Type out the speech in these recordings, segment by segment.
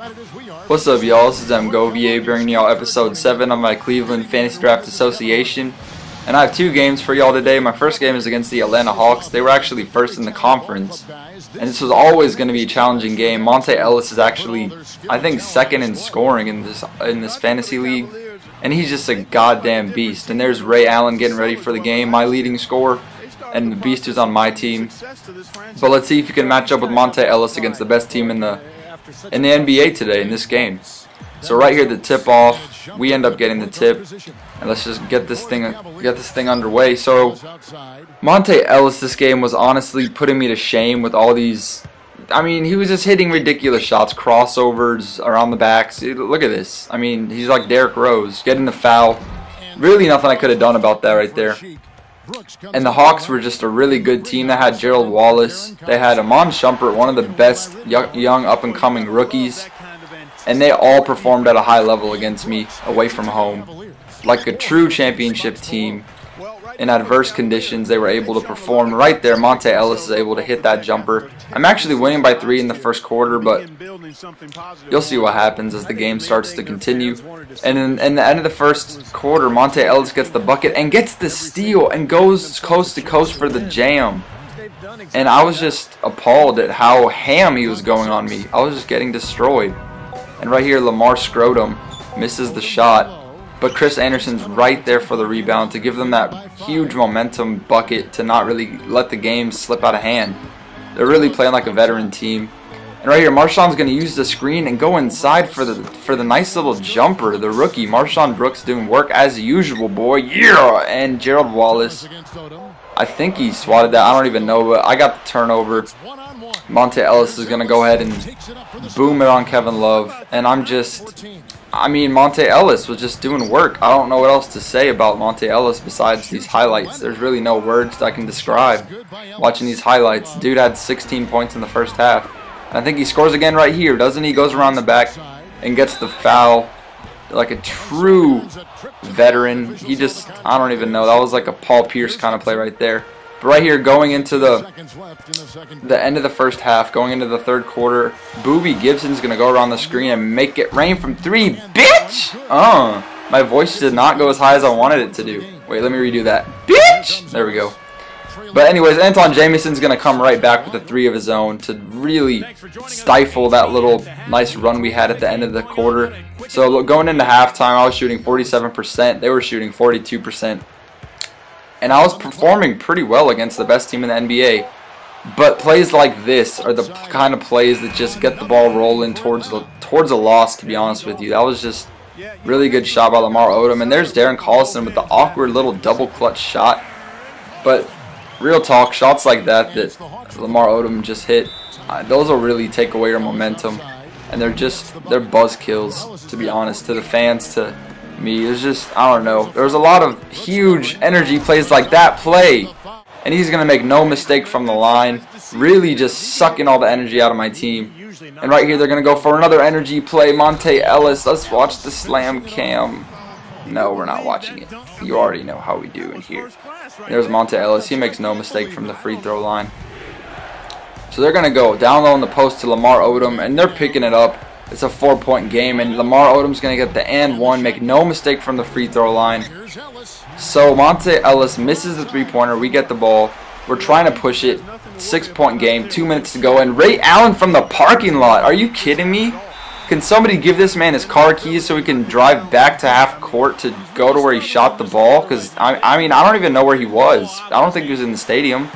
What's up, y'all? This is MGovier bringing y'all episode 7 of my Cleveland Fantasy Draft Association. And I have two games for y'all today. My first game is against the Atlanta Hawks. They were actually first in the conference. And this was always going to be a challenging game. Monta Ellis is actually, I think, second in scoring in this in this fantasy league. And he's just a goddamn beast. And there's Ray Allen getting ready for the game, my leading scorer. And the beast is on my team. But let's see if you can match up with Monta Ellis against the best team in the in the NBA today in this game. So right here, the tip off, we end up getting the tip, and let's just get this thing get this thing underway. So Monta Ellis, this game was honestly putting me to shame with all these. I mean, he was just hitting ridiculous shots, crossovers around the backs. Look at this. I mean, he's like Derrick Rose, getting the foul. Really, nothing I could have done about that right there. And the Hawks were just a really good team. They had Gerald Wallace. They had Iman Shumpert, one of the best young up-and-coming rookies and they all performed at a high level against me away from home. Like a true championship team, in adverse conditions, they were able to perform right there. Monta Ellis is able to hit that jumper. I'm actually winning by three in the first quarter, but you'll see what happens as the game starts to continue. And in, in the end of the first quarter, Monta Ellis gets the bucket and gets the steal and goes coast to coast for the jam. And I was just appalled at how ham he was going on me. I was just getting destroyed. And right here, Lamar Odom misses the shot. But Chris Andersen's right there for the rebound to give them that huge momentum bucket to not really let the game slip out of hand. They're really playing like a veteran team. And right here, MarShon's going to use the screen and go inside for the for the nice little jumper. The rookie, MarShon Brooks, doing work as usual, boy. Yeah! And Gerald Wallace, I think he swatted that. I don't even know, but I got the turnover. Monta Ellis is going to go ahead and boom it on Kevin Love. And I'm just, I mean, Monta Ellis was just doing work. I don't know what else to say about Monta Ellis besides these highlights. There's really no words I can describe watching these highlights. Dude had 16 points in the first half. I think he scores again right here, doesn't he? Goes around the back and gets the foul. Like a true veteran. He just, I don't even know. That was like a Paul Pierce kind of play right there. But right here, going into the the end of the first half, going into the third quarter, Boobie Gibson's going to go around the screen and make it rain from three. Bitch! Oh, my voice did not go as high as I wanted it to do. Wait, let me redo that. Bitch! There we go. But anyways, Antawn Jamison's going to come right back with a three of his own to really stifle that little nice run we had at the end of the quarter. So going into halftime, I was shooting 47%. They were shooting 42% and I was performing pretty well against the best team in the NBA. But plays like this are the kind of plays that just get the ball rolling towards the towards a loss. To be honest with you, that was just really good shot by Lamar Odom. And there's Darren Collison with the awkward little double clutch shot. But real talk, shots like that that Lamar Odom just hit, uh, those will really take away your momentum. And they're just they're buzz kills. To be honest, to the fans, to me. It's just, I don't know. There was a lot of huge energy plays like that play. And he's going to make no mistake from the line. Really just sucking all the energy out of my team. And right here, they're going to go for another energy play. Monta Ellis. Let's watch the slam cam. No, we're not watching it. You already know how we do in here. There's Monta Ellis. He makes no mistake from the free throw line. So they're going to go down low in the post to Lamar Odom, and they're picking it up. It's a four-point game, and Lamar Odom's going to get the and one. Make no mistake from the free throw line. So Monta Ellis misses the three-pointer. We get the ball. We're trying to push it. Six-point game. Two minutes to go. And Ray Allen from the parking lot. Are you kidding me? Can somebody give this man his car keys so he can drive back to half court to go to where he shot the ball? Because, I, I mean, I don't even know where he was. I don't think he was in the stadium.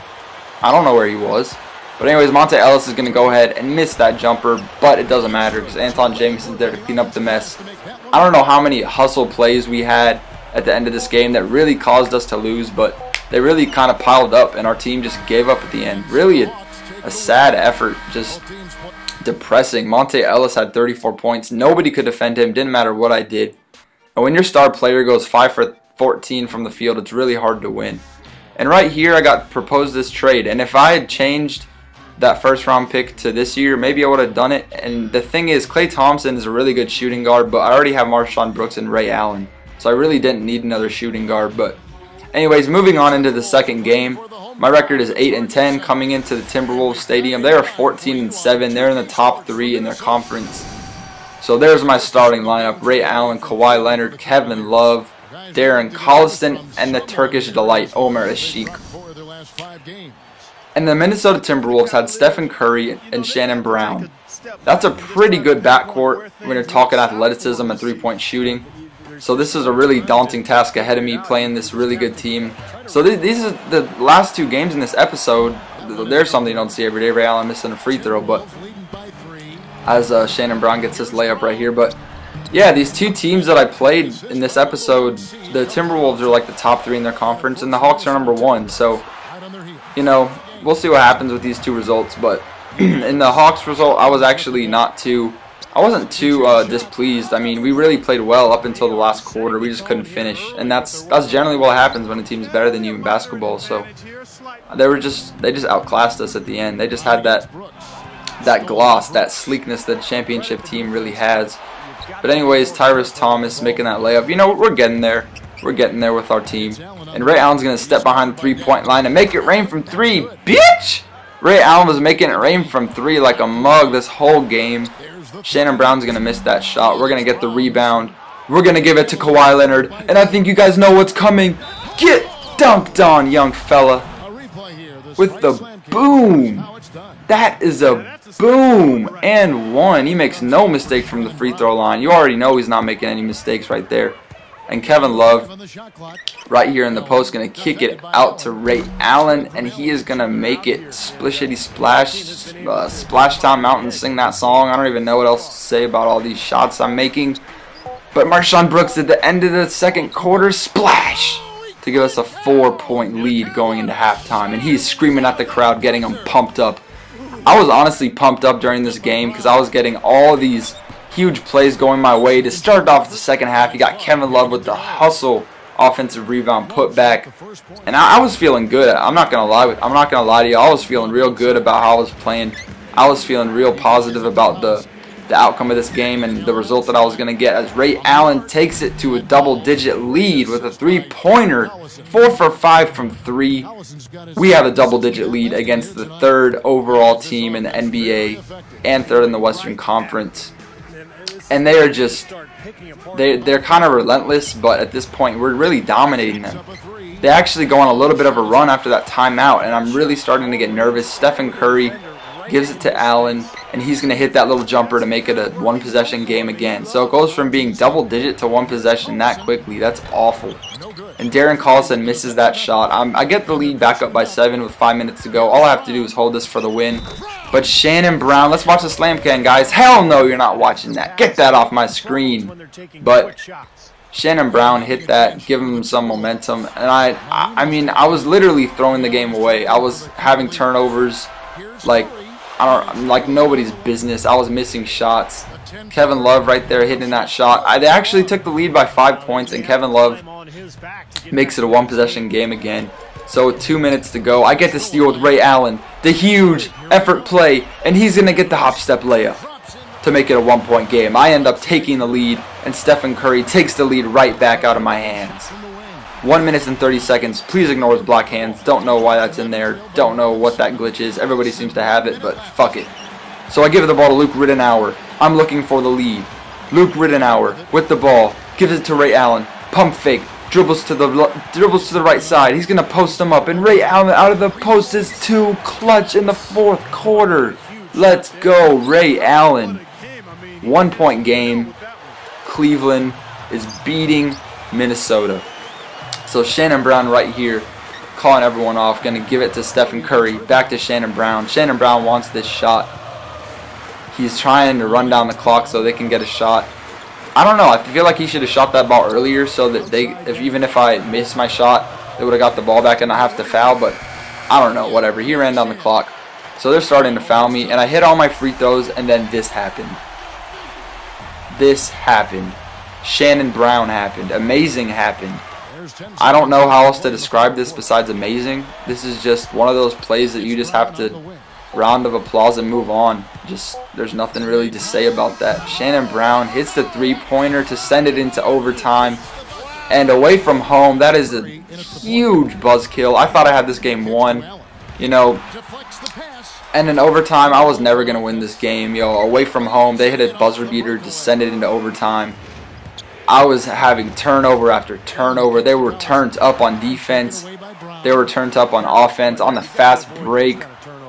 I don't know where he was. But anyways, Monta Ellis is going to go ahead and miss that jumper, but it doesn't matter because Antawn Jamison's there to clean up the mess. I don't know how many hustle plays we had at the end of this game that really caused us to lose, but they really kind of piled up and our team just gave up at the end. Really a, a sad effort, just depressing. Monta Ellis had 34 points. Nobody could defend him, didn't matter what I did. And when your star player goes 5 for 14 from the field, it's really hard to win. And right here, I got proposed this trade. And if I had changed that first round pick to this year, maybe I would have done it. And the thing is, Klay Thompson is a really good shooting guard, but I already have MarShon Brooks and Ray Allen. So I really didn't need another shooting guard. But anyways, moving on into the second game. My record is 8 and 10 coming into the Timberwolves Stadium. They are 14 and 7. They're in the top three in their conference. So there's my starting lineup. Ray Allen, Kawhi Leonard, Kevin Love, Darren Collison, and the Turkish delight, Omer Asik. And the Minnesota Timberwolves had Stephen Curry and Shannon Brown. That's a pretty good backcourt when you're talking athleticism and three-point shooting. So this is a really daunting task ahead of me playing this really good team. So th these are the last two games in this episode. There's something you don't see every day. Ray Allen missing a free throw, but as uh, Shannon Brown gets his layup right here. But yeah, these two teams that I played in this episode, the Timberwolves are like the top three in their conference, and the Hawks are number one. So you know, we'll see what happens with these two results. But in the Hawks result, I was actually not too, I wasn't too uh, displeased. I mean, we really played well up until the last quarter. We just couldn't finish, and that's that's generally what happens when a team's better than you in basketball. So they were just they just outclassed us at the end. They just had that that gloss, that sleekness that championship team really has. But anyways, Tyrus Thomas making that layup. You know, we're getting there. We're getting there with our team. And Ray Allen's going to step behind the three-point line and make it rain from three, bitch! Ray Allen was making it rain from three like a mug this whole game. Shannon Brown's going to miss that shot. We're going to get the rebound. We're going to give it to Kawhi Leonard. And I think you guys know what's coming. Get dunked on, young fella. With the boom. That is a boom. And one. He makes no mistake from the free throw line. You already know he's not making any mistakes right there. And Kevin Love, right here in the post, going to kick it out to Ray Allen, and he is going to make it splishity splash, uh, Splash Town Mountain, sing that song. I don't even know what else to say about all these shots I'm making. But MarShon Brooks at the end of the second quarter, splash, to give us a four-point lead going into halftime. And he's screaming at the crowd, getting them pumped up. I was honestly pumped up during this game because I was getting all these huge plays going my way. To start off the second half, you got Kevin Love with the hustle offensive rebound putback, and I, I, was feeling good. I'm not gonna lie. I'm not gonna lie to you. I was feeling real good about how I was playing. I was feeling real positive about the the outcome of this game and the result that I was going to get as Ray Allen takes it to a double-digit lead with a three-pointer, four for five from three. We have a double-digit lead against the third overall team in the NBA and third in the Western Conference and they are just they they're kind of relentless, but at this point we're really dominating them. They actually go on a little bit of a run after that timeout, and I'm really starting to get nervous. Stephen Curry gives it to Allen, and he's going to hit that little jumper to make it a one possession game again. So it goes from being double digit to one possession that quickly. That's awful. And Darren Collison misses that shot. I'm, I get the lead back up by seven with five minutes to go. All I have to do is hold this for the win. But Shannon Brown, let's watch the slam can, guys. Hell no, you're not watching that. Get that off my screen. But Shannon Brown hit that, give him some momentum. And I, I mean, I was literally throwing the game away. I was having turnovers like I don't like nobody's business. I was missing shots. Kevin Love right there hitting that shot. I, they actually took the lead by five points, and Kevin Love makes it a one possession game again. So two minutes to go. I get to steal with Ray Allen. The huge effort play. And he's going to get the hop step layup to make it a one point game. I end up taking the lead. And Stephen Curry takes the lead right back out of my hands. 1 minute and 30 seconds. Please ignore his black hands. Don't know why that's in there. Don't know what that glitch is. Everybody seems to have it, but fuck it. So I give the ball to Luke Ridnour. I'm looking for the lead. Luke Ridnour with the ball. Gives it to Ray Allen. Pump fake dribbles to the dribbles to the right side. He's gonna post him up, and Ray Allen out of the post is too clutch in the fourth quarter. Let's go, Ray Allen. One point game. Cleveland is beating Minnesota. So Shannon Brown right here, calling everyone off, gonna give it to Stephen Curry. Back to Shannon Brown. Shannon Brown wants this shot. He's trying to run down the clock so they can get a shot. I don't know. I feel like he should have shot that ball earlier so that they, if even if I missed my shot, they would have got the ball back and I have to foul. But I don't know. Whatever. He ran down the clock. So they're starting to foul me. And I hit all my free throws and then this happened. This happened. Shannon Brown happened. Amazing happened. I don't know how else to describe this besides amazing. This is just one of those plays that you just have to round of applause and move on. Just there's nothing really to say about that. Shannon Brown hits the three-pointer to send it into overtime. And away from home, that is a huge buzzkill. I thought I had this game won. You know, And in overtime, I was never going to win this game. Yo, away from home, they hit a buzzer beater, descended into overtime. I was having turnover after turnover. They were turned up on defense. They were turned up on offense. On the fast break,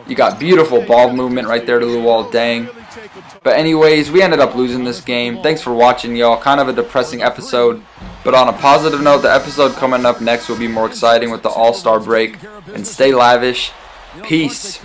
you got beautiful ball movement right there to Luol Deng. But anyways, we ended up losing this game. Thanks for watching, y'all. Kind of a depressing episode. But on a positive note, the episode coming up next will be more exciting with the All-Star break. And stay lavish. Peace.